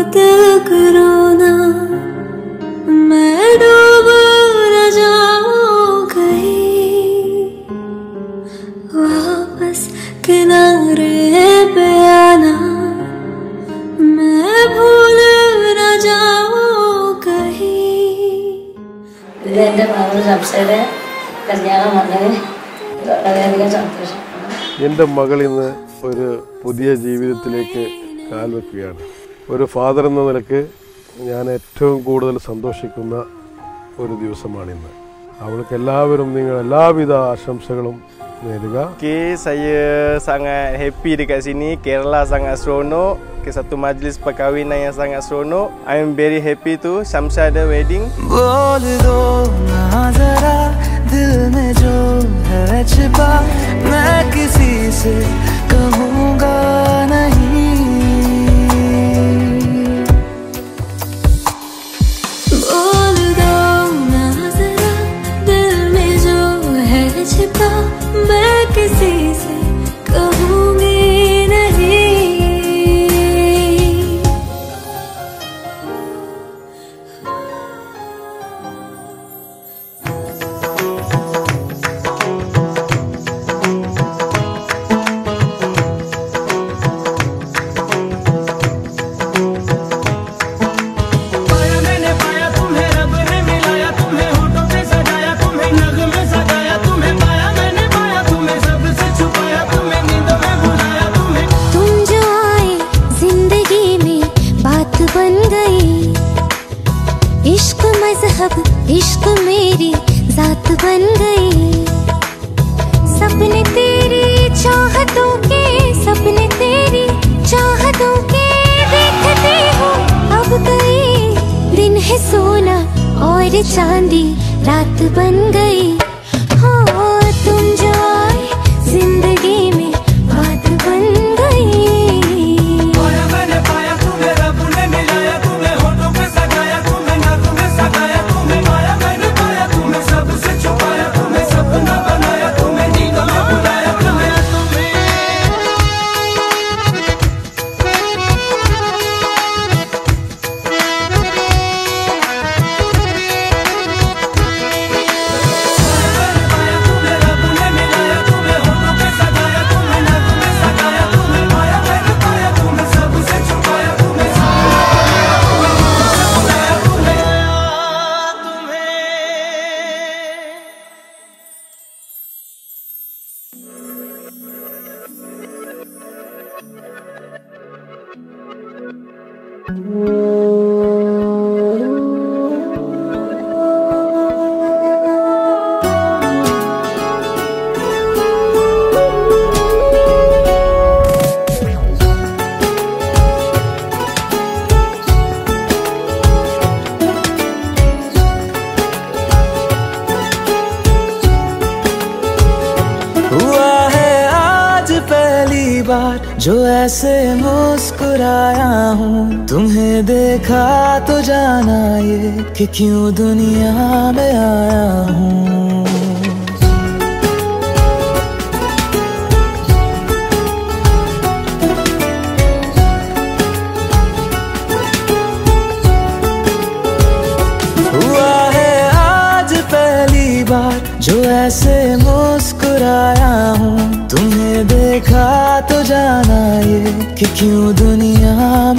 दिल करो ना मैं डूब न जाऊं कहीं वापस किनारे पे आना मैं भूल न जाऊं कहीं ഇത് എൻ്റെ മകൾ സംസയുടെ കല്യാണം വന്നത് വളരെയധികം സന്തോഷം എൻ്റെ മകൾ ഇന്ന് ഒരു പുതിയ ജീവിതത്തിലേക്ക് കാൽവെക്കുകയാണ് ഒരു ഫാദർ എന്ന നിലക്ക് ഞാൻ ഏറ്റവും കൂടുതൽ സന്തോഷിക്കുന്ന ഒരു ദിവസമാണിന്ന് അവൾക്ക് എല്ലാവരും നിങ്ങൾ എല്ലാവിധ ആശംസകളും നേരുക Okay, saya sangat happy dekat sini. Kerala sangat seronok. Ke satu majlis perkahwinan yang sangat seronok. I am very happy tu Syamsa ada wedding. बोल दो ना जरा दिल में जो है छिपा मैं किसी से छिपा मैं किसी से। बन गई। सपने तेरी चाहतों के, सपने तेरी चाहतों के देखती हूँ। अब गई दिन है सोना और चांदी, रात बन गई। जो ऐसे मुस्कुराया हूँ। तुम्हें देखा तो जाना ये कि क्यों दुनिया में आया हूँ। हुआ है आज पहली बार जो ऐसे कि क्यों दुनिया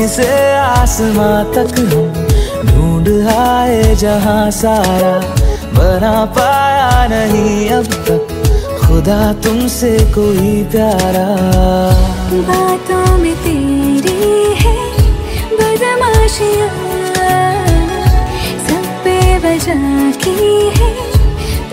आसमां तक हम ढूंढ आए जहाँ सारा बना पाया नहीं अब तक। खुदा तुमसे कोई प्यारा। बातों में तेरी है बदमाशियाँ। सब पे वजह की है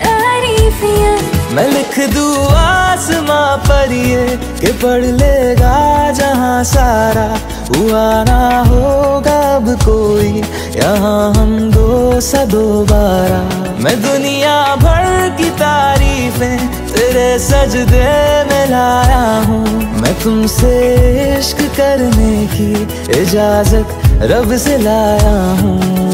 तारीफियाँ। मैं लिख दूँ आसमां पर ये कि पढ़ लेगा जहाँ सारा हुआ ना होगा अब कोई। यहाँ हम दो सा दोबारा मैं दुनिया भर की तारीफें तेरे सजदे में लाया हूँ। मैं तुमसे इश्क करने की इजाज़त रब से लाया हूँ।